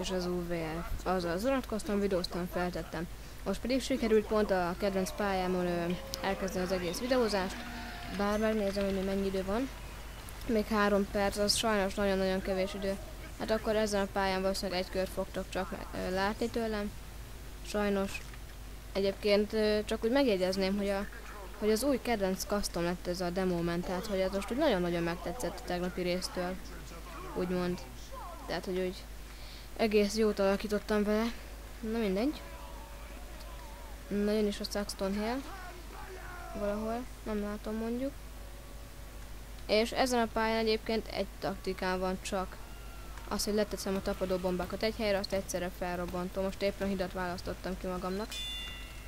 és az UVF. Azaz, unatkoztam, videóztam, feltettem. Most pedig sikerült pont a kedvenc pályámon ö, elkezdeni az egész videózást. Bár megnézem, hogy még mennyi idő van. Még három perc, az sajnos nagyon-nagyon kevés idő. Hát akkor ezen a pályán valószínűleg egy kört fogtok csak látni tőlem. Sajnos. Egyébként csak úgy megjegyezném, hogy a hogy az új kedvenc custom lett ez a demo ment, tehát hogy ez most úgy nagyon-nagyon megtetszett a tegnapi résztől, úgymond. Tehát, hogy úgy egész jót alakítottam vele. Na mindegy. Na jön is a Saxton Hill. Valahol, nem látom mondjuk. És ezen a pályán egyébként egy taktikám van csak. Az, hogy leteszem a tapadó bombákat egy helyre, azt egyszerre felrobbantom. Most éppen a hidat választottam ki magamnak.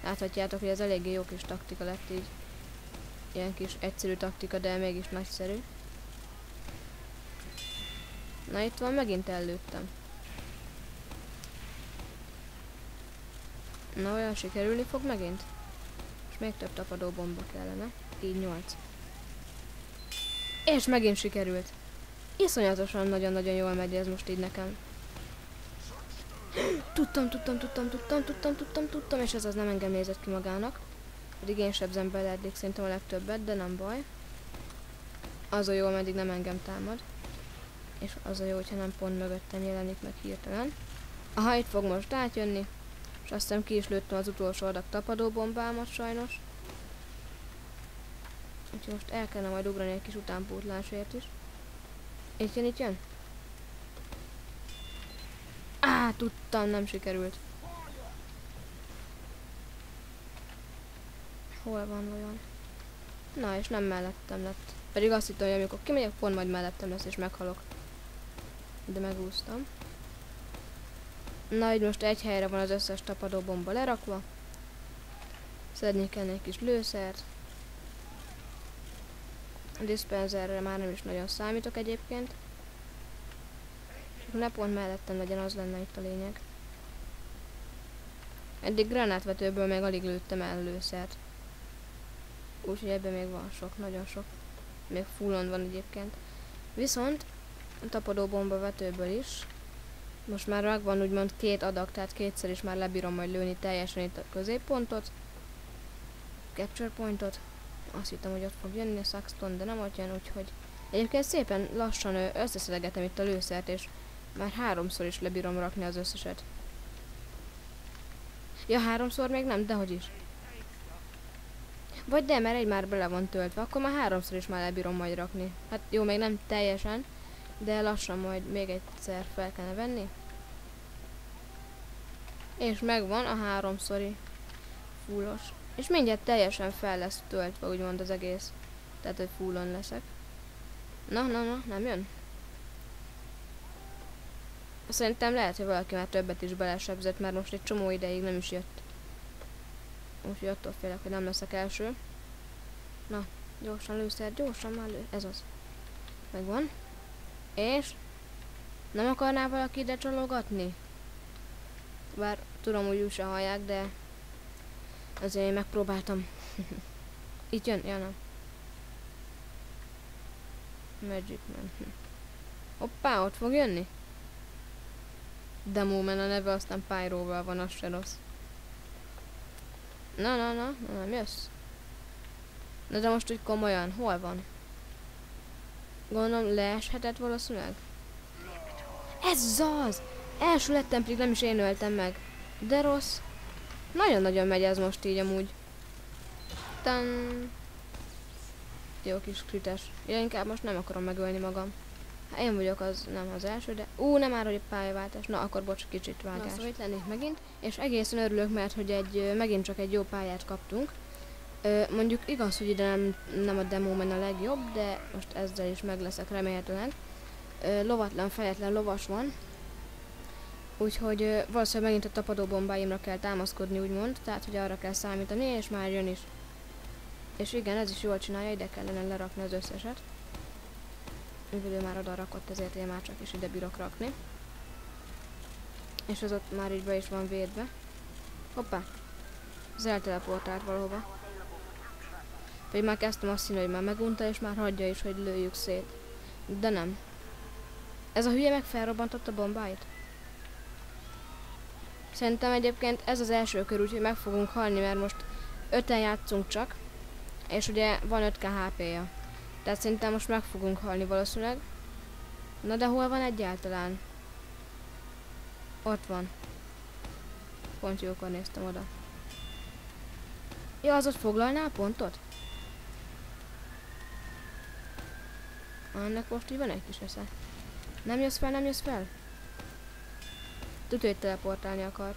Láthatjátok, hogy ez eléggé jó kis taktika lett így. Ilyen kis egyszerű taktika, de mégis nagyszerű. Na itt van, megint előttem. Na olyan sikerülni fog megint? És még több tapadó bomba kellene. Így 8. És megint sikerült. Iszonyatosan nagyon-nagyon jól megy ez most így nekem. Tudtam, tudtam, tudtam, tudtam, tudtam, tudtam, tudtam, és ez az nem engem nézett ki magának. Pedig én sebzem bele eddig szerintem a legtöbbet, de nem baj. Az a jó, ameddig nem engem támad. És az a jó, hogyha nem pont mögöttem jelenik meg hirtelen. Aha, itt fog most átjönni. És aztán ki is lőttem az utolsó adag tapadó bombámat sajnos. Úgyhogy most el kellene majd ugrani egy kis utánpótlásért is. Itt jön, itt jön. Á, tudtam, nem sikerült. Hol van vajon? Na, és nem mellettem lett. Pedig azt hittem, hogy amikor kimegyek, pont majd mellettem lesz, és meghalok. De megúsztam. Na, így most egy helyre van az összes tapadó bomba lerakva. Szedni kell egy kis lőszert. A diszpenzerre már nem is nagyon számítok egyébként. Ne pont mellettem legyen, az lenne itt a lényeg. Eddig granátvetőből még alig lőttem el lőszert. Úgyhogy ebben még van sok, nagyon sok. Még fullon van egyébként. Viszont a tapadó bomba vetőből is. Most már megvan úgymond két adag, tehát kétszer is már lebírom majd lőni teljesen itt a középpontot. Capture pointot. Azt hittem, hogy ott fog jönni a Saxton, de nem ott jön, úgyhogy... Egyébként szépen lassan összeszedgetem itt a lőszert, és már háromszor is lebírom rakni az összeset. Ja, háromszor még nem, dehogy is. Vagy de, mert egy már bele van töltve, akkor már háromszor is már lebírom majd rakni. Hát jó, még nem teljesen, de lassan majd még egyszer fel kellene venni. És megvan a háromszori fullos. És mindjárt teljesen fel lesz töltve, úgymond az egész. Tehát, hogy fullon leszek. Na, na, na, nem jön? Szerintem lehet, hogy valaki már többet is belesebzett, mert most egy csomó ideig nem is jött. Úgyhogy attól félek, hogy nem leszek első. Na, gyorsan lőszer, gyorsan már lő. Ez az. Megvan. És? Nem akarná valaki ide csalogatni? Bár tudom, hogy úgy se hallják, de azért én megpróbáltam. Itt jön, ja nem. Magic Man. Hoppá, ott fog jönni? Demo Man a neve, aztán Pyroval van, az se rossz. Na, na, na, na nem jössz? Na de most úgy komolyan, hol van? Gondolom leeshetett valószínűleg? Ez az! Első lettem, pedig nem is én öltem meg. De rossz. Nagyon-nagyon megy ez most így amúgy. Tan. Jó kis krites. Ja, inkább most nem akarom megölni magam. Hát én vagyok az, nem az első, de... Ú, nem már, hogy a pályaváltás. Na, akkor bocs, kicsit vágás. Na, szóval itt lennék megint, és egészen örülök, mert hogy egy, megint csak egy jó pályát kaptunk. Ö, mondjuk igaz, hogy ide nem, nem a demo men a legjobb, de most ezzel is meg leszek remélhetőleg. Ö, lovatlan, fejetlen lovas van. Úgyhogy ö, valószínűleg megint a tapadó bombáimra kell támaszkodni, úgymond. Tehát, hogy arra kell számítani, és már jön is. És igen, ez is jól csinálja, ide kellene lerakni az összeset. Mivel ő már oda rakott, ezért én már csak is ide bírok rakni. És az ott már így be is van védve. Hoppá! Az elteleportált valahova. Pedig már kezdtem azt hinni, hogy már megunta, és már hagyja is, hogy lőjük szét. De nem. Ez a hülye meg felrobbantott a bombáit? Szerintem egyébként ez az első kör, úgyhogy meg fogunk halni, mert most öten játszunk csak, és ugye van 5k HP-ja. Tehát szerintem most meg fogunk halni valószínűleg. Na de hol van egyáltalán? Ott van. Pont jókor néztem oda. Ja, az ott foglalná a pontot? Annak most így van egy kis esze. Nem jössz fel, nem jössz fel? Tudja, hogy teleportálni akar.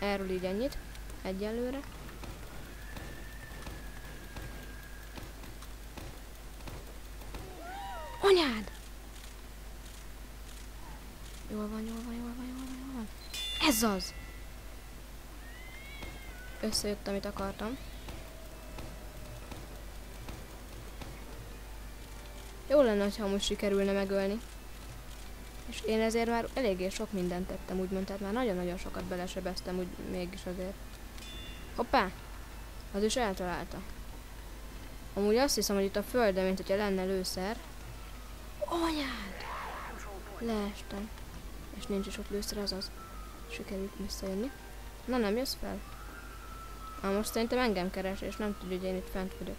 Erről így ennyit. Egyelőre. Anyád! Jól van, jól van, jól van, jól van, jól van. Ez az! Összejött, amit akartam. Jó lenne, ha most sikerülne megölni. És én ezért már eléggé sok mindent tettem, úgymond, tehát már nagyon-nagyon sokat belesebeztem, úgy mégis azért. Hoppá! Az is eltalálta. Amúgy azt hiszem, hogy itt a földön, mint hogyha lenne lőszer. Anyád! Leestem. És nincs is ott lőszer, azaz. Sikerült visszajönni. Na nem jössz fel? Na most szerintem engem keres, és nem tudja, hogy én itt fent vagyok.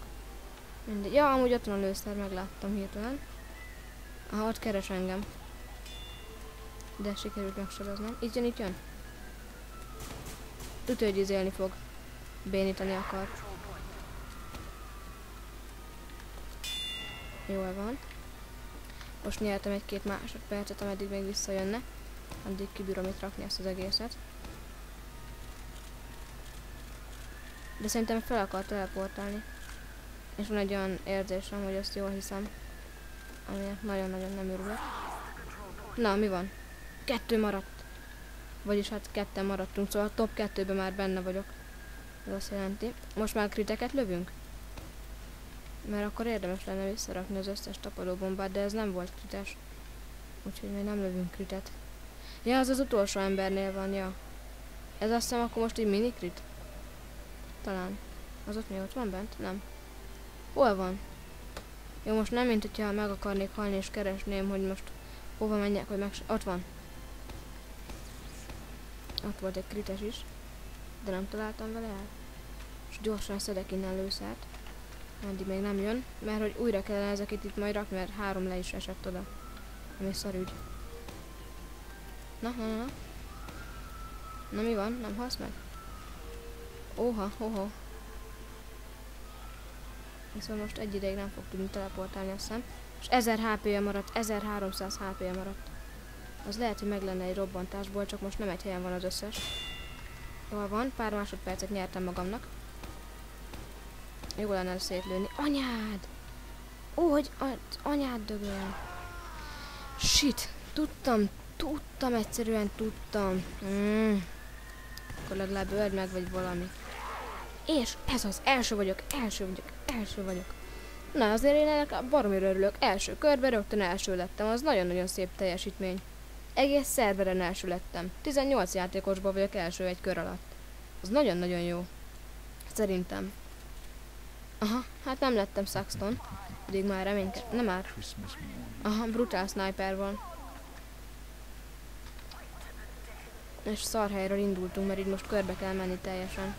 Mindegy. Ja, amúgy ott van a lőszer, megláttam hirtelen. Aha, ott keres engem. De sikerült megsebeznem. Itt jön, itt jön. Tudja, hogy izélni fog. Bénítani akar. Jól van. Most nyertem egy-két másodpercet, ameddig még visszajönne. Addig kibírom itt rakni ezt az egészet. De szerintem fel akar teleportálni. És van egy olyan érzésem, hogy azt jól hiszem. Aminek nagyon-nagyon nem örülök. Na, mi van? Kettő maradt. Vagyis hát ketten maradtunk, szóval a top kettőben már benne vagyok. Ez azt jelenti. Most már kriteket lövünk? Mert akkor érdemes lenne visszarakni az összes tapadóbombát, de ez nem volt krites. Úgyhogy még nem lövünk kritet. Ja, az az utolsó embernél van, ja. Ez azt hiszem akkor most egy mini krit? Talán. Az ott mi ott van bent? Nem. Hol van? Jó, most nem, mint hogyha meg akarnék halni és keresném, hogy most hova menjek, hogy meg... Ott van. Ott volt egy krites is. De nem találtam vele el. És gyorsan szedek innen lőszert. Addig még nem jön, mert hogy újra kellene ezeket itt majd rakni, mert három le is esett oda. Ami szarügy. Na, na, na, na. Na mi van? Nem halsz meg? Óha, hoho. Viszont most egy ideig nem fog tudni teleportálni a szem. És 1000 HP-je maradt, 1300 HP-je maradt. Az lehet, hogy meg lenne egy robbantásból, csak most nem egy helyen van az összes. Jól van, pár másodpercet nyertem magamnak. Jó lenne szétlőni. Anyád! Ó, hogy anyád dögöl. Shit! Tudtam, tudtam, egyszerűen tudtam. Mm. Akkor legalább öld meg, vagy valami. És ez az, első vagyok, első vagyok, első vagyok. Na, azért én ennek baromira örülök. Első körben rögtön első lettem, az nagyon-nagyon szép teljesítmény. Egész szerveren első lettem. 18 játékosban vagyok első egy kör alatt. Az nagyon-nagyon jó. Szerintem. Aha, hát nem lettem Saxton. Pedig már reménykedem. Nem már. Aha, brutál sniper van. És szarhelyről indultunk, mert így most körbe kell menni teljesen.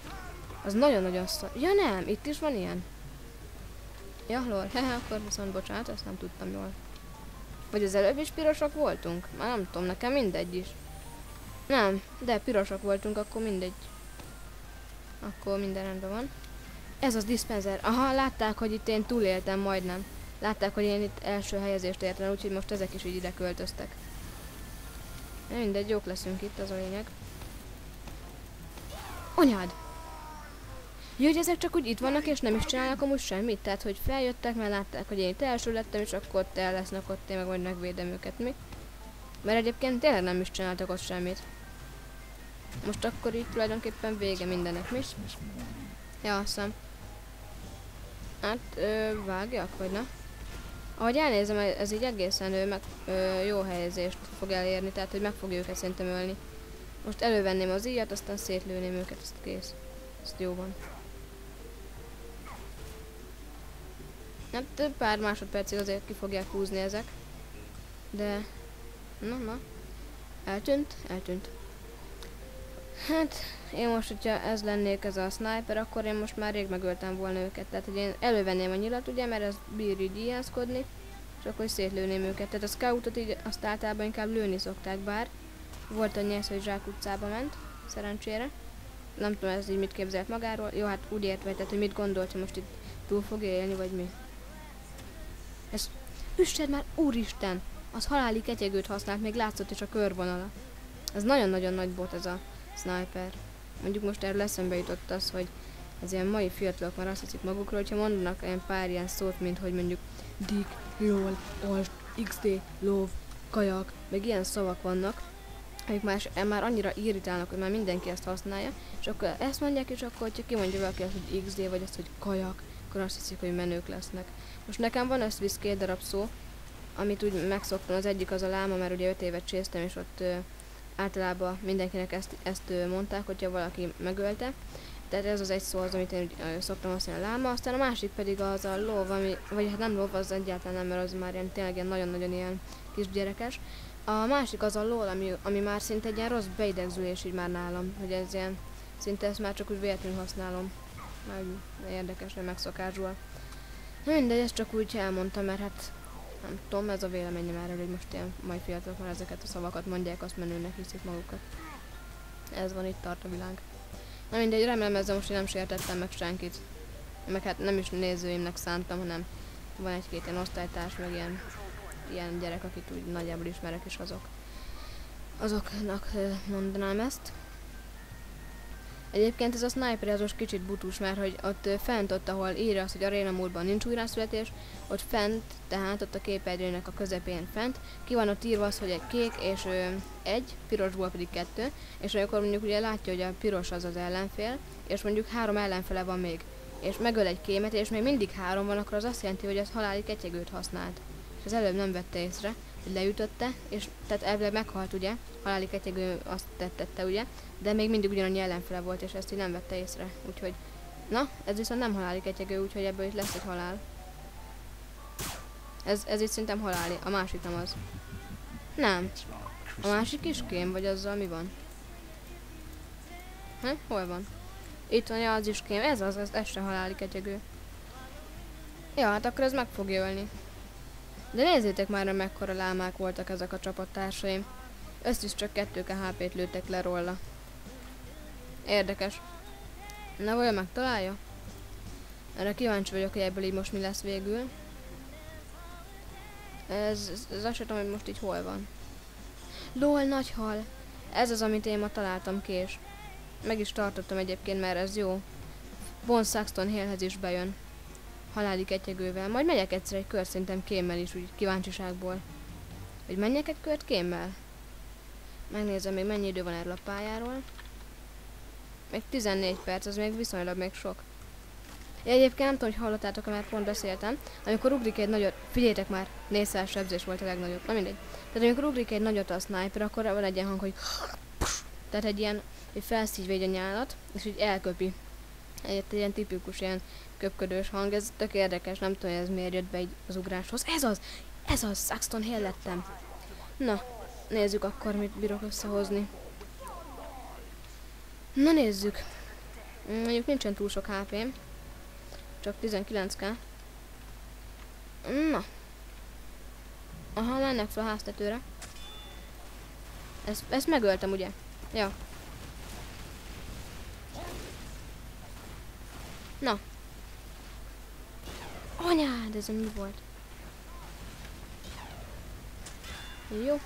Az nagyon-nagyon szar... Ja nem, itt is van ilyen? Ja, lol, hehe, akkor viszont bocsánat, ezt nem tudtam jól. Vagy az előbb is pirosak voltunk? Már nem tudom, nekem mindegy is. Nem, de pirosak voltunk, akkor mindegy. Akkor minden rendben van. Ez az dispenser. Aha, látták, hogy itt én túléltem majdnem. Látták, hogy én itt első helyezést értem, úgyhogy most ezek is így ide költöztek. Mindegy, jók leszünk itt, az a lényeg. Anyád! Jó, hogy ezek csak úgy itt vannak, és nem is csinálnak amúgy semmit? Tehát, hogy feljöttek, mert látták, hogy én itt első lettem, és akkor ott el lesznek ott, én meg majd megvédem őket, mi? Mert egyébként tényleg nem is csináltak ott semmit. Most akkor így tulajdonképpen vége mindenek, mi? Ja, azt hiszem. Hát, ö, vágjak, vagy na? Ahogy elnézem, ez így egészen ő, meg, ö, jó helyezést fog elérni, tehát hogy meg fogja őket szerintem ölni. Most elővenném az íjat, aztán szétlőném őket, ezt kész. Ezt jó van. Hát pár másodpercig azért ki fogják húzni ezek. De... Na, na. Eltűnt? Eltűnt. Hát, én most, hogyha ez lennék ez a sniper, akkor én most már rég megöltem volna őket. Tehát, hogy én elővenném a nyilat, ugye, mert ez bír így ijászkodni, és akkor szétlőném őket. Tehát a scoutot így azt általában inkább lőni szokták, bár volt a nyersz, hogy Zsák utcába ment, szerencsére. Nem tudom, ez így mit képzelt magáról. Jó, hát úgy értve, tehát, hogy mit gondolt, hogy most itt túl fog élni, vagy mi. Ez, üsted már, úristen! Az haláli ketyegőt használt, még látszott is a körvonala. Ez nagyon-nagyon nagy bot ez a sniper. Mondjuk most erről eszembe jutott az, hogy ez ilyen mai fiatalok már azt hiszik magukról, hogyha mondanak ilyen pár ilyen szót, mint hogy mondjuk Dick, Roll, Ost, XD, Love, Kajak, meg ilyen szavak vannak, amik már, már annyira irritálnak, hogy már mindenki ezt használja, és akkor ezt mondják, és akkor, hogyha kimondja valaki azt, hogy XD, vagy azt, hogy kajak, akkor azt hiszik, hogy menők lesznek. Most nekem van összvisz két darab szó, amit úgy megszoktam, az egyik az a láma, mert ugye 5 évet csésztem, és ott ö, általában mindenkinek ezt, ezt ö, mondták, hogyha valaki megölte. Tehát ez az egy szó az, amit én szoktam használni a láma, aztán a másik pedig az a lov, ami, vagy hát nem lov, az egyáltalán nem, mert az már ilyen, tényleg ilyen nagyon-nagyon ilyen kisgyerekes. A másik az a lol, ami, ami már szinte egy ilyen rossz beidegzülés így már nálam, hogy ez ilyen, szinte ezt már csak úgy véletlenül használom. Már érdekes, hogy megszokásból. Na mindegy, ezt csak úgy elmondtam, mert hát nem tudom, ez a véleményem erről, hogy most ilyen mai fiatalok már ezeket a szavakat mondják, azt menőnek hiszik magukat. Ez van itt tart a világ. Na mindegy, remélem ezzel most én nem sértettem meg senkit. Meg hát nem is nézőimnek szántam, hanem van egy-két ilyen osztálytárs, meg ilyen, ilyen gyerek, akit úgy nagyjából ismerek, és azok azoknak mondanám ezt. Egyébként ez a sniper az most kicsit butus, mert hogy ott fent, ott ahol írja azt, hogy Arena módban nincs újrászületés, ott fent, tehát ott a képernyőnek a közepén fent, ki van ott írva az, hogy egy kék és ö, egy, pirosból pedig kettő, és akkor mondjuk ugye látja, hogy a piros az az ellenfél, és mondjuk három ellenfele van még, és megöl egy kémet, és még mindig három van, akkor az azt jelenti, hogy az haláli ketyegőt használt. És az előbb nem vette észre, leütötte, és tehát elvileg meghalt ugye, haláli ketyegő azt tettette ugye, de még mindig ugyanannyi ellenfele volt, és ezt így nem vette észre. Úgyhogy, na, ez viszont nem haláli ketyegő, úgyhogy ebből is lesz egy halál. Ez, ez itt szerintem haláli, a másik nem az. Nem. A másik is kém, vagy azzal mi van? Hm? Hol van? Itt van, ja, az is kém. Ez az, ez, ez se haláli ketyegő. Ja, hát akkor ez meg fog ölni. De nézzétek már, mekkora lámák voltak ezek a csapattársaim. Ezt is csak 2 HP-t lőttek le róla. Érdekes. Na, vajon megtalálja? Erre kíváncsi vagyok, hogy ebből így most mi lesz végül. Ez, ez, azt tudom, hogy most így hol van. LOL, nagy hal. Ez az, amit én ma találtam kés. Meg is tartottam egyébként, mert ez jó. Bon Saxton Hillhez is bejön. Haláli ketyegővel. Majd megyek egyszer egy kör, szerintem kémmel is, úgy kíváncsiságból. Hogy menjek egy kört kémmel? Megnézem még mennyi idő van erről a pályáról. Még 14 perc, az még viszonylag még sok. Ja, egyébként nem tudom, hogy hallottátok, mert pont beszéltem. Amikor ugrik egy nagyot, figyeljétek már, 400 sebzés volt a legnagyobb, na mindegy. Tehát amikor ugrik egy nagyot a sniper, akkor van egy ilyen hang, hogy tehát egy ilyen, hogy felszívja egy a nyálat, és így elköpi. Egy, ilyen tipikus ilyen köpködős hang, ez tök érdekes, nem tudom, hogy ez miért jött be így az ugráshoz. Ez az! Ez az! Saxton Hill lettem. Na, nézzük akkor, mit bírok összehozni. Na nézzük. Mondjuk nincsen túl sok hp -m. Csak 19k. Na. Aha, mennek fel a háztetőre. Ezt, ezt megöltem, ugye? Ja. Na. Anyád, ez mi volt? Jó.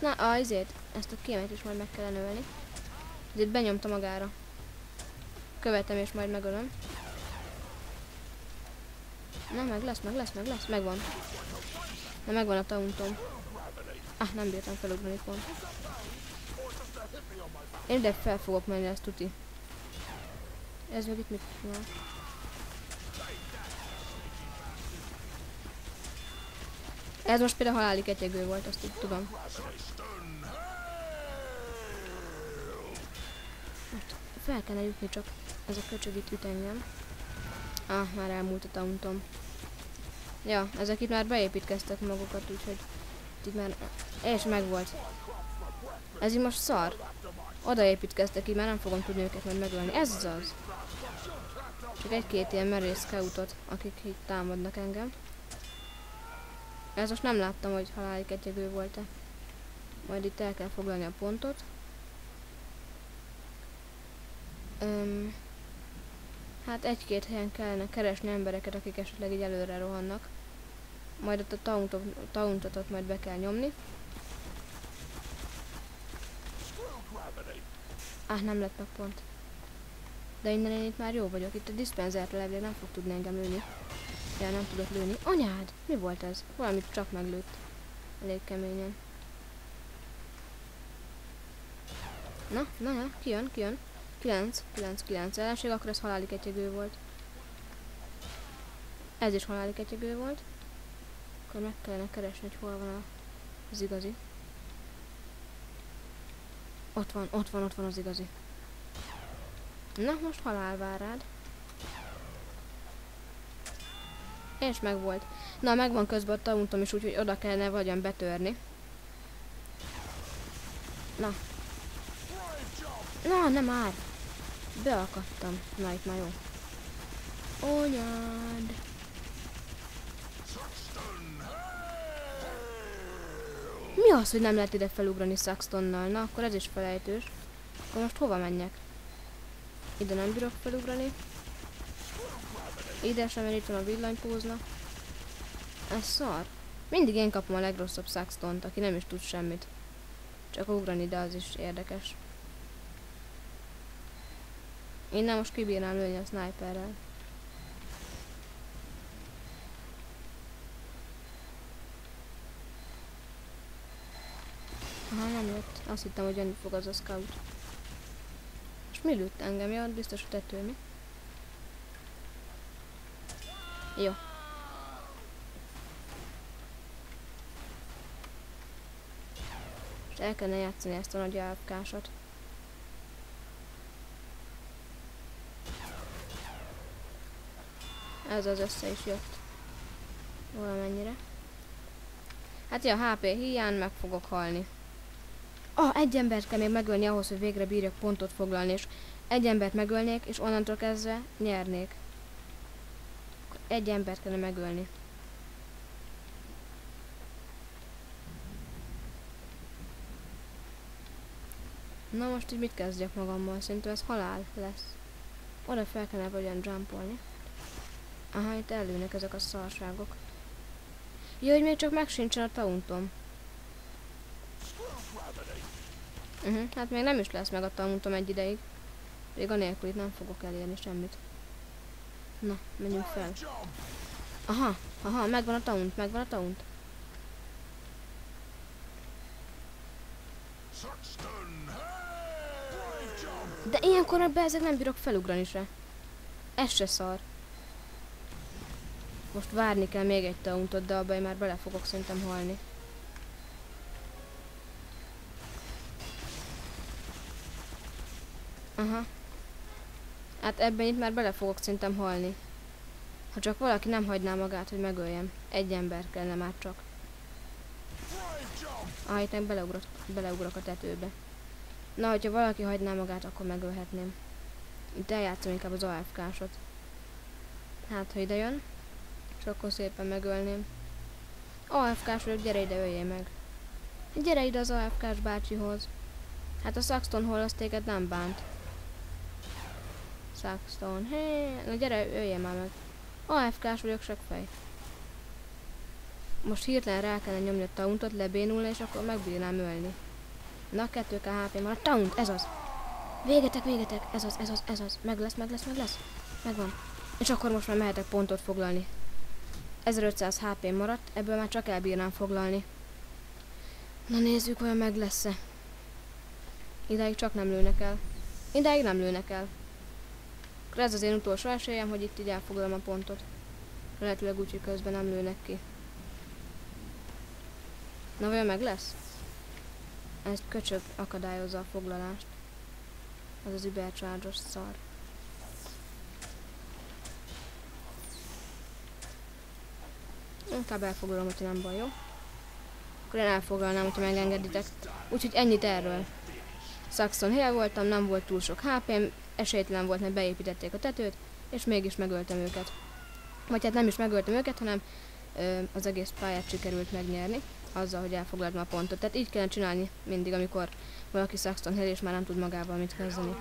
Na, ah, ezért. Ezt a kémet is majd meg kellene ölni. Ezért benyomta magára. Követem és majd megölöm. Na, meg lesz, meg lesz, meg lesz, megvan. Na, megvan a tauntom. Ah, nem bírtam felugrani pont. Én ide fel fogok menni, ezt tuti. Ez meg itt mit csinál? Ez most például haláli ketyegő volt, azt így tudom. Most fel kellene jutni, csak ez a köcsög itt üt engem. Ah, már elmúlt a tauntom. Ja, ezek itt már beépítkeztek magukat, úgyhogy itt már... És megvolt. Ez így most szar. Oda építkeztek ki, mert nem fogom tudni őket majd megölni. Ez az az. Csak egy-két ilyen merész scoutot, akik itt támadnak engem. Ez most nem láttam, hogy halálig egyegő volt-e. Majd itt el kell foglalni a pontot. Öm, hát egy-két helyen kellene keresni embereket, akik esetleg így előre rohannak. Majd ott a tauntot, tauntot majd be kell nyomni. Ah, nem lett meg pont. De innen én itt már jó vagyok. Itt a dispenzert levél nem fog tudni engem lőni. Ja, nem tudott lőni. Anyád! Mi volt ez? Valamit csak meglőtt. Elég keményen. Na, na, na, ki jön, ki jön? 9, 9, 9 ellenség, akkor ez haláli ketyegő volt. Ez is haláli ketyegő volt. Akkor meg kellene keresni, hogy hol van az igazi. Ott van, ott van, ott van az igazi. Na, most halál vár rád. És meg volt. Na, megvan közben a tauntom is, úgyhogy oda kellene vagyon betörni. Na. Na, nem már. Beakadtam. Na, itt már jó. Anyád. Mi az, hogy nem lehet ide felugrani Saxtonnal? Na, akkor ez is felejtős. Akkor most hova menjek? Ide nem bírok felugrani. Ide sem, mert van a villanypózna. Ez szar. Mindig én kapom a legrosszabb Saxtont, aki nem is tud semmit. Csak ugrani, de az is érdekes. Én nem most kibírnám lőni a sniperrel. Aha, nem jött. Azt hittem, hogy jönni fog az a scout. Mi lőtt engem? Ja, biztos a tető, mi? Jó. És el kellene játszani ezt a nagy AFK-sat. Ez az össze is jött. Valamennyire. Hát ja, HP hiány meg fogok halni. Ah, egy embert kell még megölni ahhoz, hogy végre bírjak pontot foglalni, és egy embert megölnék, és onnantól kezdve nyernék. Egy embert kellene megölni. Na most így mit kezdjek magammal? Szerintem ez halál lesz. Oda fel kellene vagyan jumpolni. Aha, itt előnek ezek a szarságok. Jó, hogy még csak megsincsen a tauntom. Uh -huh, hát még nem is lesz meg a tauntom egy ideig. Még anélkül itt nem fogok elérni semmit. Na, menjünk fel. Aha, aha, megvan a taunt, megvan a taunt. De ilyenkor be ezek nem bírok felugrani se. Ez se szar. Most várni kell még egy tauntot, de abban már bele fogok szerintem halni. Aha. Hát ebben itt már bele fogok szerintem halni. Ha csak valaki nem hagyná magát, hogy megöljem. Egy ember kellene már csak. Ah, itt meg beleugrok, beleugrok a tetőbe. Na, hogyha valaki hagyná magát, akkor megölhetném. Itt eljátszom inkább az AFK-sot. Hát, ha ide jön, és akkor szépen megölném. AFK-s vagyok, gyere ide, öljél meg. Gyere ide az AFK-s bácsihoz. Hát a Saxton hol az téged nem bánt. Saxton. Hé, na gyere, öljél már meg. AFK-s vagyok, csak fej. Most hirtelen rá kellene nyomni a tauntot, lebénulni, és akkor megbírnám ölni. Na, 2 KHP van. A taunt, ez az. Végetek, végetek. Ez az, ez az, ez az. Meg lesz, meg lesz, meg lesz. Megvan. És akkor most már mehetek pontot foglalni. 1500 HP maradt, ebből már csak elbírnám foglalni. Na nézzük, olyan meg lesz-e. Idáig csak nem lőnek el. Idáig nem lőnek el. Akkor ez az én utolsó esélyem, hogy itt így elfoglalom a pontot. Lehetőleg úgy, hogy közben nem lőnek ki. Na vajon meg lesz? Ez köcsög akadályozza a foglalást. Az az übercsárdos szar. Inkább elfoglalom, hogyha nem baj, jó? Akkor én elfoglalnám, hogyha megengeditek. Úgyhogy ennyit erről. Saxon Hill voltam, nem volt túl sok HP-m, esélytelen volt, mert beépítették a tetőt, és mégis megöltem őket. Vagy hát nem is megöltem őket, hanem ö, az egész pályát sikerült megnyerni, azzal, hogy elfoglaltam a pontot. Tehát így kellene csinálni mindig, amikor valaki Saxon Hill és már nem tud magával mit kezdeni.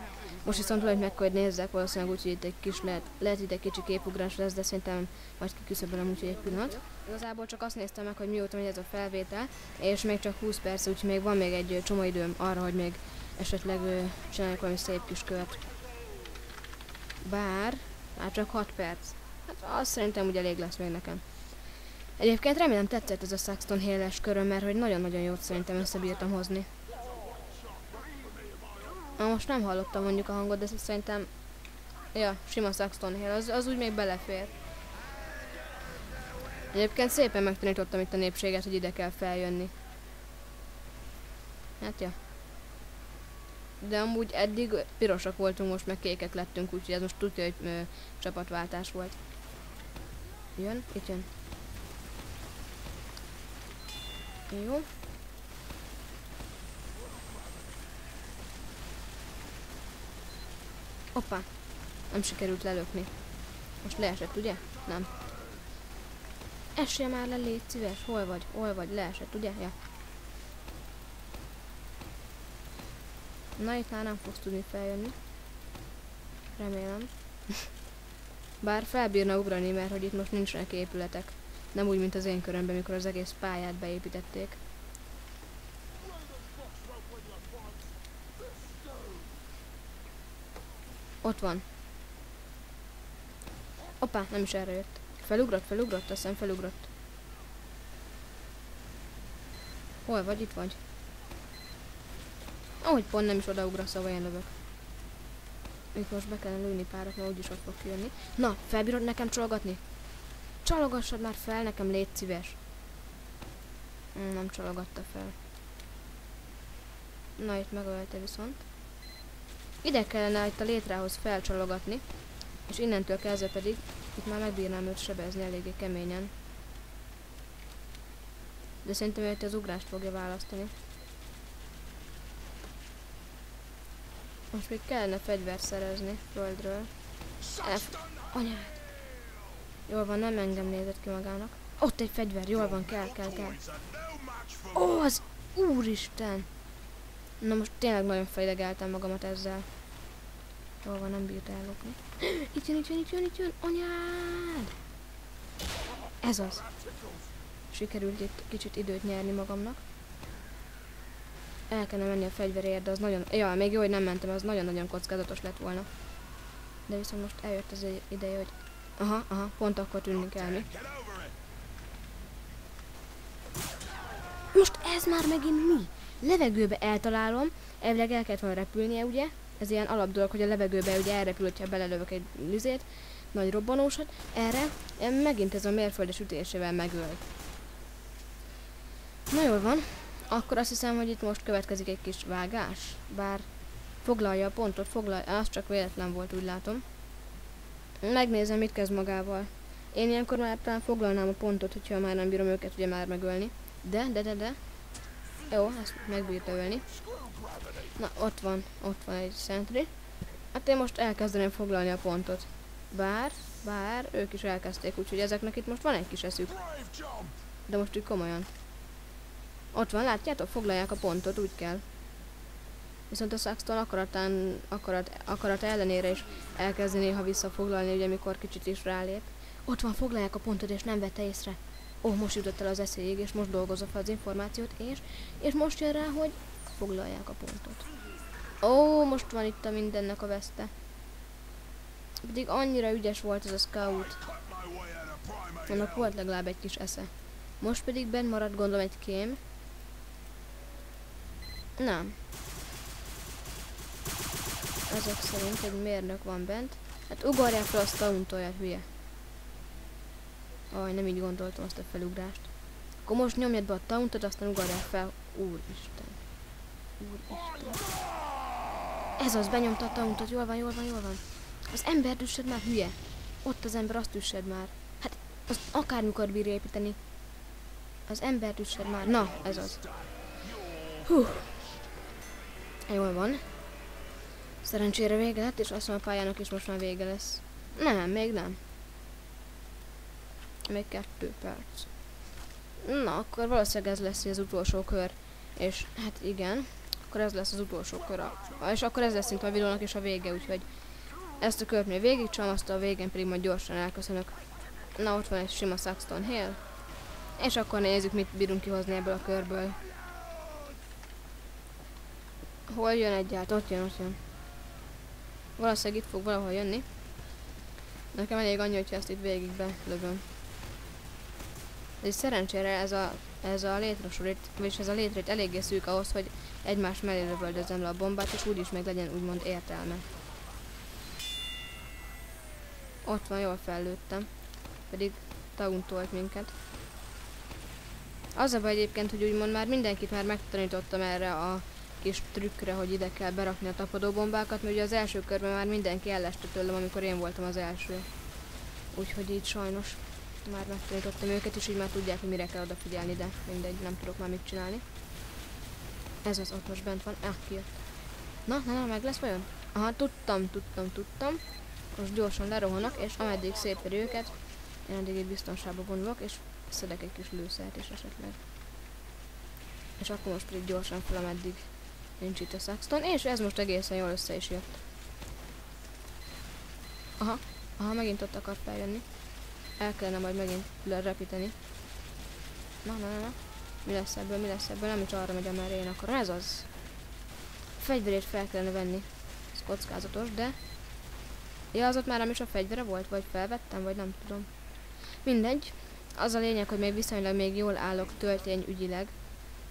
Most viszont hogy meg, hogy nézzek, valószínűleg úgy, hogy itt egy kis lehet, lehet itt egy kicsi képugrás lesz, de szerintem majd kiküszöbölöm, úgyhogy egy pillanat. Igazából csak azt néztem meg, hogy mióta megy ez a felvétel, és még csak 20 perc, úgyhogy még van még egy csomó időm arra, hogy még esetleg csináljuk valami szép kis követ. Bár, már csak 6 perc. Hát azt szerintem úgy elég lesz még nekem. Egyébként remélem tetszett ez a Saxton Hill-es köröm, mert hogy nagyon-nagyon jót szerintem összebírtam hozni. Na most nem hallottam mondjuk a hangot, de szerintem... Ja, sima Saxton Hill, az, az úgy még belefér. Egyébként szépen megtanítottam itt a népséget, hogy ide kell feljönni. Hát ja. De amúgy eddig pirosak voltunk, most meg kékek lettünk, úgyhogy ez most tudja, hogy ö, csapatváltás volt. Jön, itt jön. Jó. Hoppá. Nem sikerült lelökni. Most leesett, ugye? Nem. Essél már le, légy szíves. Hol vagy? Hol vagy? Leesett, ugye? Ja. Na, itt már nem fogsz tudni feljönni. Remélem. Bár felbírna ugrani, mert hogy itt most nincsenek épületek. Nem úgy, mint az én körömben, mikor az egész pályát beépítették. Ott van. Opa, nem is erre jött. Felugrott, felugrott, azt hiszem felugrott. Hol vagy? Itt vagy. Ahogy pont nem is odaugrasz, szóval én lövök. Itt most be kellene lőni párat, mert úgyis ott fog kijönni. Na, felbírod nekem csalogatni? Csalogassad már fel, nekem légy szíves. Mm, nem csalogatta fel. Na, itt megölte viszont. Ide kellene itt a létrához felcsalogatni, és innentől kezdve pedig itt már megbírnám őt sebezni eléggé keményen. De szerintem ő az ugrást fogja választani. Most még kellene fegyvert szerezni földről. F anyád! Jól van, nem engem nézett ki magának. Ott egy fegyver, jól van, kell, kell, kell. Ó, az úristen! Na most tényleg nagyon fejlegeltem magamat ezzel. Jól van, nem bírt ellopni. Itt jön, itt jön, itt jön, itt jön, anyád! Ez az. Sikerült itt kicsit időt nyerni magamnak. El kellene menni a fegyverért, de az nagyon... Ja, még jó, hogy nem mentem, az nagyon-nagyon kockázatos lett volna. De viszont most eljött az ideje, hogy... Aha, aha, pont akkor tűnni kell mi. Most ez már megint mi? Levegőbe eltalálom, elvileg el kellett volna repülnie, ugye? Ez ilyen alap dolog, hogy a levegőbe ugye elrepül, hogyha belelövök egy lizét, nagy robbanósat. Erre megint ez a mérföldes ütésével megöl. Na jól van, akkor azt hiszem, hogy itt most következik egy kis vágás, bár foglalja a pontot, foglalja, az csak véletlen volt, úgy látom. Megnézem, mit kezd magával. Én ilyenkor már talán foglalnám a pontot, hogyha már nem bírom őket ugye már megölni. De, de, de, de. Jó, ezt megbírta ölni. Na, ott van, ott van egy szentri. Hát én most elkezdeném foglalni a pontot. Bár, bár, ők is elkezdték, úgyhogy ezeknek itt most van egy kis eszük. De most úgy komolyan. Ott van, látjátok? Foglalják a pontot, úgy kell. Viszont a Saxton akaratán, akarat, akarat ellenére is elkezdi néha visszafoglalni, ugye mikor kicsit is rálép. Ott van, foglalják a pontot, és nem vette észre. Ó, most jutott el az eszélyig, és most dolgozza fel az információt, és, és most jön rá, hogy foglalják a pontot. Ó, most van itt a mindennek a veszte. Pedig annyira ügyes volt ez a scout. Annak volt legalább egy kis esze. Most pedig benn maradt gondolom egy kém. Nem. Ezek szerint egy mérnök van bent. Hát ugorják fel azt a untolját, hülye. Aj, nem így gondoltam azt a felugrást. Akkor most nyomjad be a tauntot, aztán ugorják fel. Úristen. Úristen. Ez az, benyomta a tauntot, jól van, jól van, jól van. Az ember üssed már, hülye. Ott az ember, azt üssed már. Hát, azt akármikor bírja építeni. Az ember üssed már. Na, ez az. Hú. Jól van. Szerencsére vége lett, és azt mondom, a pályának is most már vége lesz. Nem, még nem. Még kettő perc. Na, akkor valószínűleg ez lesz az utolsó kör. És hát igen, akkor ez lesz az utolsó kör. És akkor ez lesz szinte a videónak is a vége, úgyhogy ezt a kört még végig azt a végén pedig majd gyorsan elköszönök. Na, ott van egy sima Saxton Hill. És akkor nézzük, mit bírunk kihozni ebből a körből. Hol jön egyáltalán? Ott jön, ott jön. Valószínűleg itt fog valahol jönni. Nekem elég annyi, hogyha ezt itt végig belövöm. De szerencsére ez a, ez a létrasor vagyis ez a létrét eléggé szűk ahhoz, hogy egymás mellé lövöldözem le a bombát, és úgyis meg legyen úgymond értelme. Ott van, jól fellőttem. Pedig tauntolt minket. Az a baj egyébként, hogy úgymond már mindenkit már megtanítottam erre a kis trükkre, hogy ide kell berakni a tapadóbombákat, mert ugye az első körben már mindenki elleste tőlem, amikor én voltam az első. Úgyhogy így sajnos már megtanítottam őket, és így már tudják, hogy mire kell odafigyelni, de mindegy, nem tudok már mit csinálni. Ez az ott most bent van. Ah, kijött. Na, na, na, meg lesz vajon? Aha, tudtam, tudtam, tudtam. Most gyorsan lerohanok, és ameddig szépen őket, én addig itt biztonságba gondolok, és szedek egy kis lőszert is esetleg. És akkor most pedig gyorsan fel, ameddig nincs itt a Saxton, és ez most egészen jól össze is jött. Aha, aha, megint ott akar feljönni. El kellene majd megint lerepíteni. Na, na, na, na. Mi lesz ebből, mi lesz ebből? Nem is arra megy, amerre én akarom. Ez az. A fegyverét fel kellene venni. Ez kockázatos, de... Ja, az ott már nem is a fegyvere volt, vagy felvettem, vagy nem tudom. Mindegy. Az a lényeg, hogy még viszonylag még jól állok ügyileg.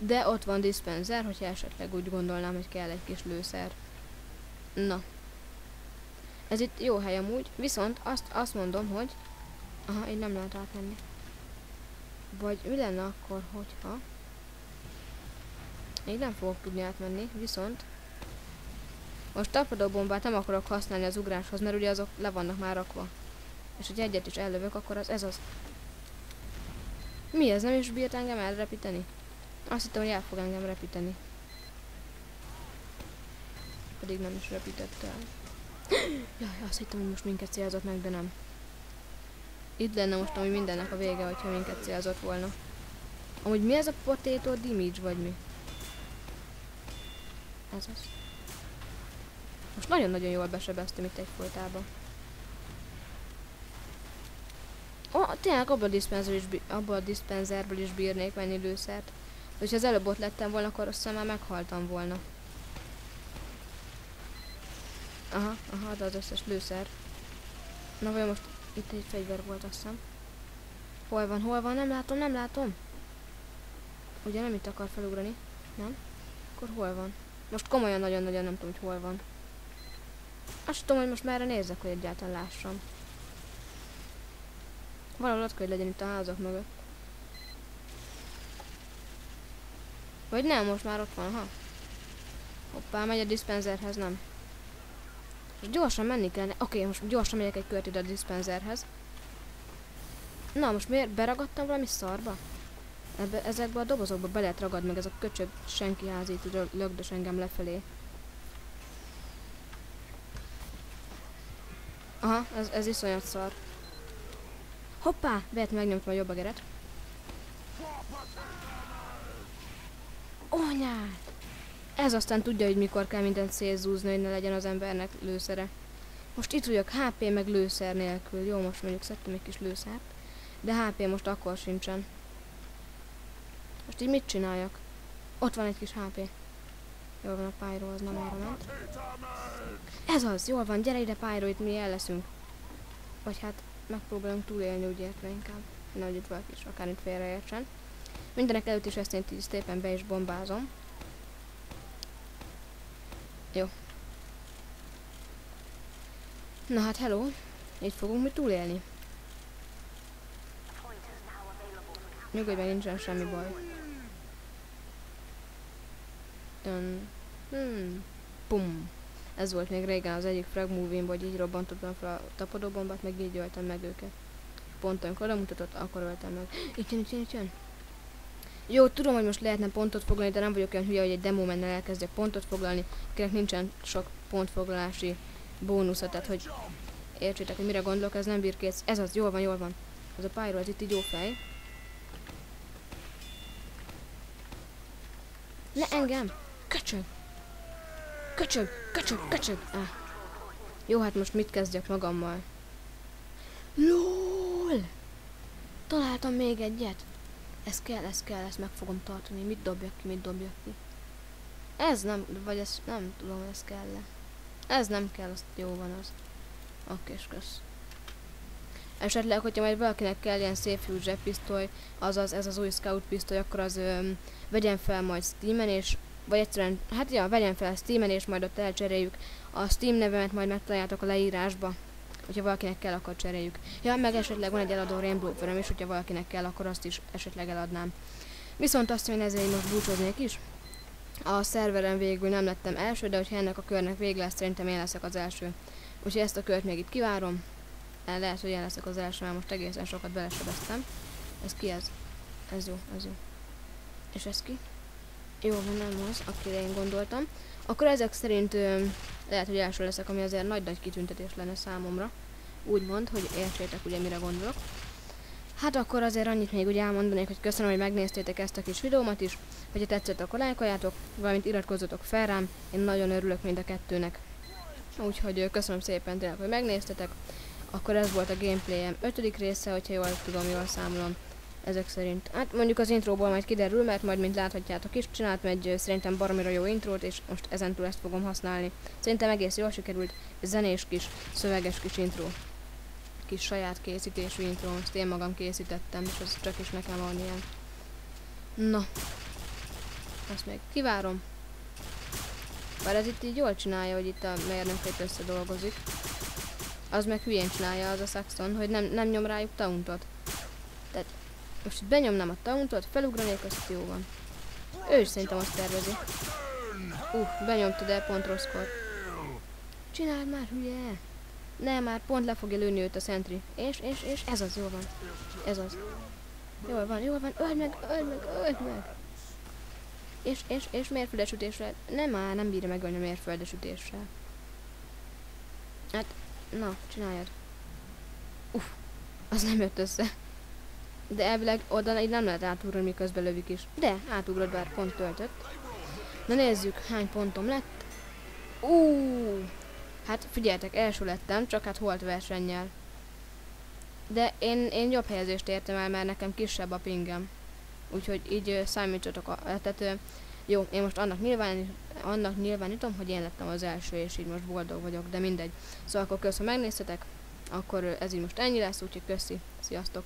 De ott van dispenser, hogyha esetleg úgy gondolnám, hogy kell egy kis lőszer. Na. Ez itt jó hely amúgy, viszont azt, azt mondom, hogy... Aha, így nem lehet átmenni. Vagy mi lenne akkor, hogyha... Így nem fogok tudni átmenni, viszont... Most tapadó bombát nem akarok használni az ugráshoz, mert ugye azok le vannak már rakva. És hogy egyet is ellövök, akkor az ez az. Mi ez? Nem is bírt engem elrepíteni? Azt hittem, hogy el fog engem repíteni. Pedig nem is repített el. Jaj, azt hittem, hogy most minket célzott meg, de nem. Itt lenne most ami mindennek a vége, hogyha minket célzott volna. Amúgy mi ez a potato damage, vagy mi? Ez az. Most nagyon-nagyon jól besebeztem itt egy folytába. Ó, oh, tényleg abban a, abba a dispenserből is bírnék venni lőszert. Hogyha az előbb ott lettem volna, akkor azt már meghaltam volna. Aha, aha, de az összes lőszer. Na vagy most itt egy fegyver volt, azt hiszem. Hol van, hol van? Nem látom, nem látom. Ugye nem itt akar felugrani? Nem? Akkor hol van? Most komolyan nagyon-nagyon nem tudom, hogy hol van. Azt tudom, hogy most merre nézzek, hogy egyáltalán lássam. Valahol ott kell, hogy legyen itt a házak mögött. Vagy nem, most már ott van, ha? Hoppá, megy a dispenserhez, nem? Most gyorsan menni kellene. Oké, most gyorsan megyek egy kört ide a dispenserhez. Na, most miért beragadtam valami szarba? Ebbe, ezekbe a dobozokba be lehet ragad meg ez a köcsög senki házít, lögdös engem lefelé. Aha, ez, ez iszonyat szar. Hoppá! Lehet megnyomtam a jobb ageret. Anyát! Ez aztán tudja, hogy mikor kell mindent szétzúzni, hogy ne legyen az embernek lőszere. Most itt vagyok HP meg lőszer nélkül. Jó, most mondjuk szedtem egy kis lőszert. De HP most akkor sincsen. Most így mit csináljak? Ott van egy kis HP. Jól van a Pyro, az nem arra ment. Ez az, jól van, gyere ide Pyro, itt mi el leszünk. Vagy hát megpróbálunk túlélni, úgy értve inkább. Nehogy itt valaki is akár itt félreértsen. Mindenek előtt is ezt én szépen be is bombázom. Jó. Na hát hello, így fogunk mi túlélni. Nyugodj meg, nincsen semmi baj. Dön. Hmm. Pum. Ez volt még régen az egyik frag movie hogy így robbantottam fel a tapadóbombát, meg így öltem meg őket. Pont amikor mutatott, akkor öltem meg. Itt jön, itt jön, itt jön. Jó, tudom, hogy most lehetne pontot foglalni, de nem vagyok olyan hülye, hogy egy demo menne elkezdjek pontot foglalni, akinek nincsen sok pontfoglalási bónusza, tehát hogy értsétek, hogy mire gondolok, ez nem birkész. Ez az, jól van, jól van. Az a Pyro, ez itt így jó fej. Ne engem! Köcsög! Köcsög! Köcsög! Köcsög! Ah. Jó, hát most mit kezdjek magammal? LOL! Találtam még egyet. Ez kell, ez kell, ezt meg fogom tartani. Mit dobjak ki, mit dobjak ki? Ez nem, vagy ez nem tudom, ez kell -e. Ez nem kell, az jó van az. Oké, és kösz. Esetleg, hogyha majd valakinek kell ilyen Safe pisztoly, azaz ez az új Scout pisztoly, akkor az öm, vegyen fel majd Steamen, és vagy egyszerűen, hát ja, vegyen fel Steamen, és majd ott elcseréljük. A Steam nevemet majd megtaláljátok a leírásba, hogyha valakinek kell, akkor cseréljük. Ja, meg esetleg van egy eladó Rainbow Firm, és hogyha valakinek kell, akkor azt is esetleg eladnám. Viszont azt, hogy ezzel én most búcsúznék is. A szerveren végül nem lettem első, de hogyha ennek a körnek vége lesz, szerintem én leszek az első. Úgyhogy ezt a kört még itt kivárom. El lehet, hogy én leszek az első, mert most egészen sokat belesebeztem. Ez ki ez? Ez jó, ez jó. És ez ki? Jó, nem az, akire én gondoltam. Akkor ezek szerint lehet, hogy első leszek, ami azért nagy-nagy kitüntetés lenne számomra. Úgymond, hogy értsétek ugye mire gondolok. Hát akkor azért annyit még úgy elmondanék, hogy köszönöm, hogy megnéztétek ezt a kis videómat is. Hogyha tetszett, akkor lájkoljátok, valamint iratkozzatok fel rám. Én nagyon örülök mind a kettőnek. Úgyhogy köszönöm szépen tényleg, hogy megnéztetek. Akkor ez volt a gameplayem ötödik része, hogyha jól tudom, jól számolom. Ezek szerint. Hát mondjuk az intróból majd kiderül, mert majd mint láthatjátok is, csináltam egy szerintem baromira jó intrót, és most ezentúl ezt fogom használni. Szerintem egész jól sikerült, zenés kis, szöveges kis intro. Kis saját készítésű intro, ezt én magam készítettem, és az csak is nekem van ilyen. Na. Azt még kivárom. Bár ez itt így jól csinálja, hogy itt a mérnökét összedolgozik. Az meg hülyén csinálja az a Saxon, hogy nem, nem nyom rájuk tauntot. Tehát most itt benyomnám a tauntot, felugranék, azt jó van. Ő is szerintem azt tervezi. Uh, benyomta, de pont rosszkor. Csináld már, hülye! Nem, már pont le fogja lőni őt a szentri. És, és, és, ez az, jó van. Ez az. Jól van, jól van, öld meg, öld meg, öld meg! És, és, és mérföldes ütésre. Nem már, nem bírja megölni a mérföldes ütéssel. Hát, na, csináljad. Uff, az nem jött össze. De elvileg oda így nem lehet átugrani, miközben lövik is. De, átugrod, bár pont töltött. Na nézzük, hány pontom lett. Ú, hát figyeltek, első lettem, csak hát holt versennyel. De én, én jobb helyezést értem el, mert nekem kisebb a pingem. Úgyhogy így számítsatok, a, tehát jó, én most annak, nyilván, annak nyilvánítom, hogy én lettem az első, és így most boldog vagyok, de mindegy. Szóval akkor köszönöm, megnéztetek, akkor ez így most ennyi lesz, úgyhogy köszi, sziasztok!